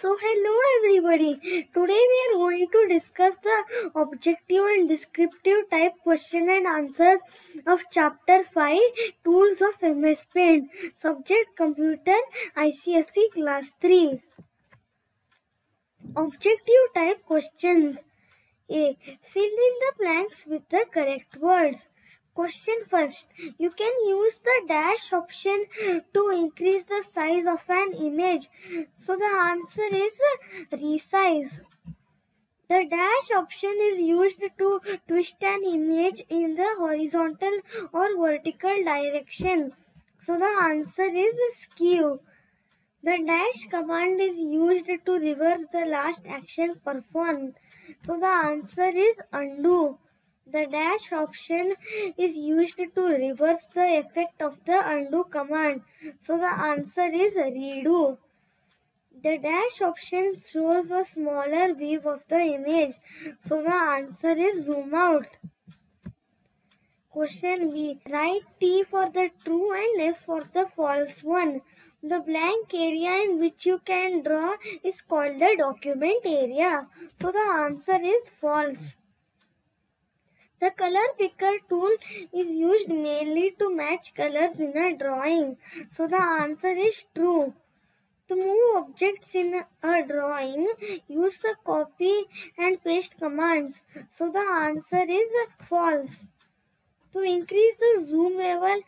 So hello everybody. Today we are going to discuss the objective and descriptive type question and answers of chapter 5 Tools of MS Paint. Subject Computer ICSE class 3. Objective type questions. A. Fill in the blanks with the correct words. Question first. You can use the dash option to increase the size of an image. So the answer is resize. The dash option is used to twist an image in the horizontal or vertical direction. So the answer is skew. The dash command is used to reverse the last action performed. So the answer is undo. The dash option is used to reverse the effect of the undo command. So the answer is redo. The dash option shows a smaller view of the image. So the answer is zoom out. Question B. Write T for the true and F for the false one. The blank area in which you can draw is called the document area. So the answer is false. The color picker tool is used mainly to match colors in a drawing. So the answer is true. To move objects in a drawing, use the copy and paste commands. So the answer is false. To increase the zoom level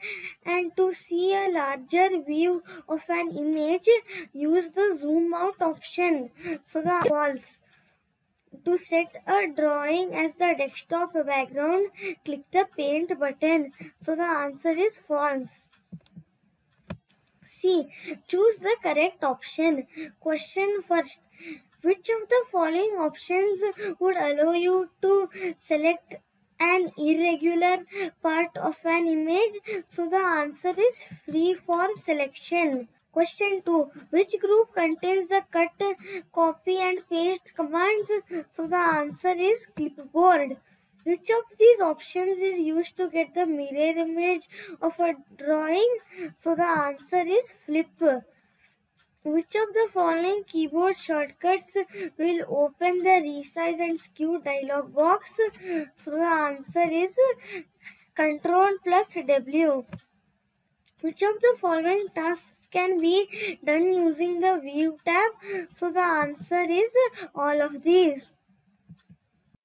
and to see a larger view of an image, use the zoom out option. So the false. To set a drawing as the desktop background, click the paint button. So the answer is false. C. Choose the correct option. Question first. Which of the following options would allow you to select an irregular part of an image? So the answer is free form selection. Question 2. Which group contains the cut, copy and paste commands? So the answer is clipboard. Which of these options is used to get the mirror image of a drawing? So the answer is flip. Which of the following keyboard shortcuts will open the resize and skew dialog box? So the answer is Control plus W. Which of the following tasks can be done using the View tab? So the answer is all of these.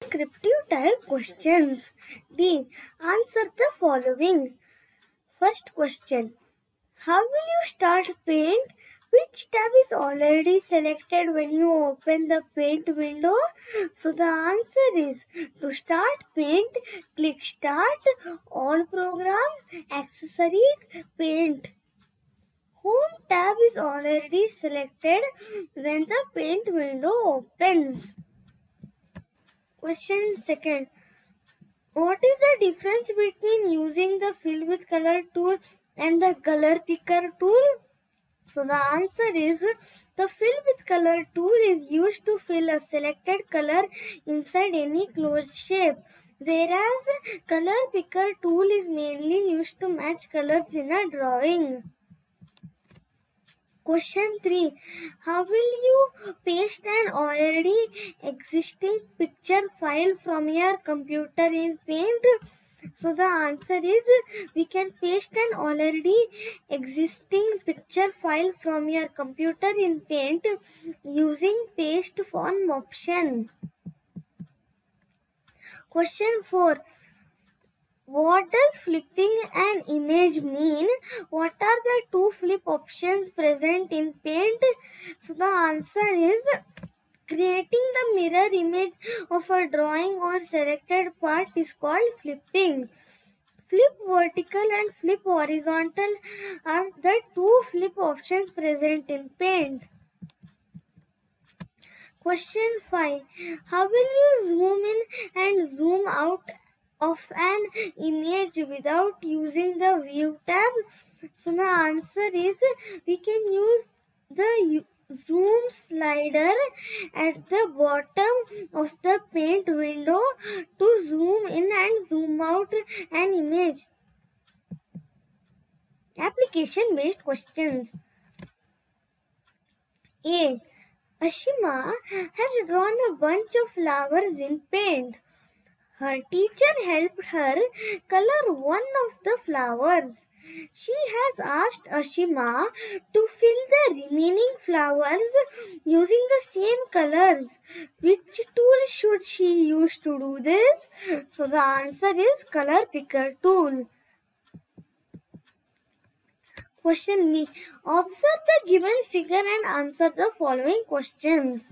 Descriptive type questions. D. Answer the following. First question. How will you start paint? Which tab is already selected when you open the paint window? So the answer is to start paint, click start, all programs, accessories, paint. Home tab is already selected when the paint window opens. Question second. What is the difference between using the fill with color tool and the color picker tool? So the answer is the fill with color tool is used to fill a selected color inside any closed shape. Whereas color picker tool is mainly used to match colors in a drawing. Question 3. How will you paste an already existing picture file from your computer in Paint? So the answer is we can paste an already existing picture file from your computer in Paint using paste from option. Question 4. What does flipping an image mean? What are the two flip options present in Paint? So the answer is creating the mirror image of a drawing or selected part is called flipping. Flip vertical and flip horizontal are the two flip options present in Paint. Question 5. How will you zoom in and zoom out of an image without using the view tab? So the answer is we can use the zoom slider at the bottom of the paint window to zoom in and zoom out an image. Application based questions. A. Ashima has drawn a bunch of flowers in paint. Her teacher helped her color one of the flowers. She has asked Ashima to fill the remaining flowers using the same colors. Which tool should she use to do this? So the answer is color picker tool. Question me. Observe the given figure and answer the following questions.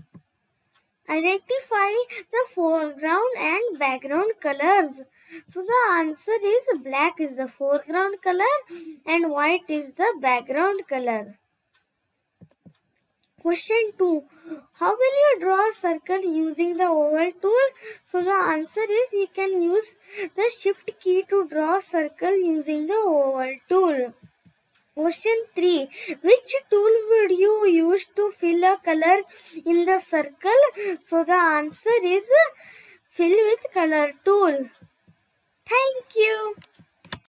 Identify the foreground and background colors. So the answer is black is the foreground color and white is the background color. Question 2. How will you draw a circle using the oval tool? So the answer is you can use the shift key to draw a circle using the oval tool. Question 3. Which tool would you use to fill a color in the circle? So the answer is fill with color tool. Thank you.